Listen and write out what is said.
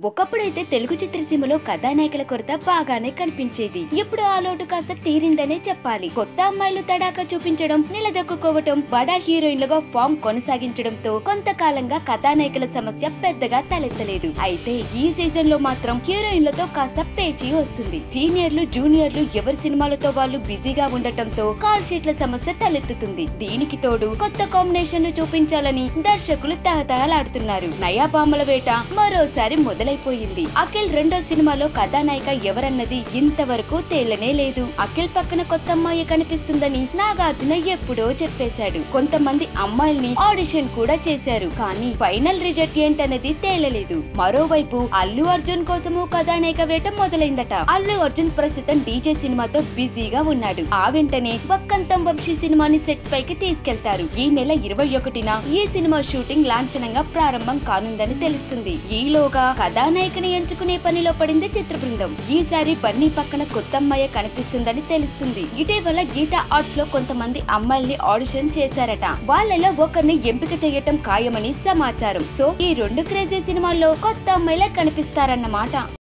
ఒకప్పుడైతే తెలుగు చిత్రసీమలో కథానాయకుల కొరత బాగానే కనిపించేది. ఇప్పుడు ఆ లోటు కాస్త తీరిందనే చెప్పాలి. కొత్త అమ్మాయిలు తడాకా చూపించడం నిలదొక్కుకోవటం బడా హీరోయిన్లుగా ఫామ్ కొనసాగించడంతో కొంతకాలంగా కథానాయకుల సమస్య పెద్దగా తలెత్తలేదు. అయితే ఈ సీజన్లో మాత్రం హీరోయిన్లతో కాస్త పేచీ వస్తుంది. సీనియర్లు జూనియర్లు ఎవరి సినిమాలతో వాళ్ళు బిజీగా ఉండటంతో కాల్ షీట్ల సమస్య తలెత్తుతుంది. దీనికి తోడు కొత్త కాంబినేషన్లు చూపించాలని దర్శకులు తహతహలాడుతున్నారు. నయాబామల వేట మరోసారి మొదలైపోయింది. అఖిల్ రెండో సినిమాలో కథానాయిక ఎవరన్నది ఇంతవరకు తేలనే లేదు. అఖిల్ పక్కన కొత్త అమ్మాయి కనిపిస్తుందని నాగార్జున ఎప్పుడో చెప్పేశాడు. కొంతమంది అమ్మాయిల్ని ఆడిషన్ కూడా చేశారు. కానీ ఫైనల్ రిజల్ట్ ఏంటనేది తేలలేదు. మరోవైపు అల్లు అర్జున్ కోసము కథానాయిక వేట మొదలైందట. అల్లు అర్జున్ ప్రస్తుతం డీజే సినిమాతో బిజీగా ఉన్నాడు. ఆ వెంటనే వక్కంతం వంశీ సినిమాని సెట్స్ పైకి తీసుకెళ్తారు. ఈ నెల ఇరవై ఒకటిన ఈ సినిమా షూటింగ్ లాంఛనంగా ప్రారంభం కానుందని తెలుస్తుంది. ఈలోగా కథానాయకుని ఎంచుకునే పనిలో పడింది చిత్ర బృందం ఈసారి బన్నీ పక్కన కొత్త అమ్మాయి కనిపిస్తుందని తెలుస్తుంది. ఇటీవల గీతా ఆర్ట్స్లో కొంతమంది అమ్మాయిల్ని ఆడిషన్ చేశారట. వాళ్ళలో ఒకరిని ఎంపిక చేయటం ఖాయమని సమాచారం. సో ఈ రెండు క్రేజీ సినిమాల్లో కొత్త అమ్మాయిలే కనిపిస్తారన్నమాట.